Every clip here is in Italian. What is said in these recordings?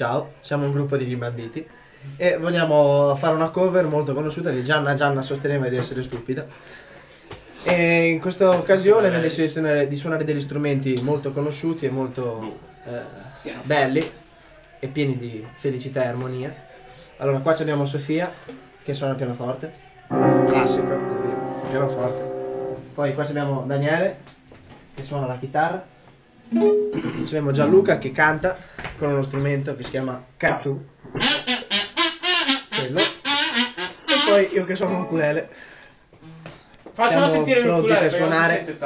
Ciao, siamo un gruppo di rimbambiti e vogliamo fare una cover molto conosciuta di Gianna Gianna sosteneva di essere stupida. E in questa occasione abbiamo deciso di suonare, di suonare degli strumenti molto conosciuti e molto eh, belli e pieni di felicità e armonia. Allora, qua ci abbiamo Sofia che suona il pianoforte, classico, pianoforte. Poi qua ci abbiamo Daniele che suona la chitarra. Ci abbiamo Gianluca che canta con uno strumento che si chiama kazoo. Quello. E poi io che suono l'ukulele. Facciamo Siamo sentire pronti l'ukulele per suonare.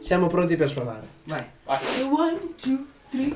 Siamo pronti per suonare. Vai. Vai. One, two, three.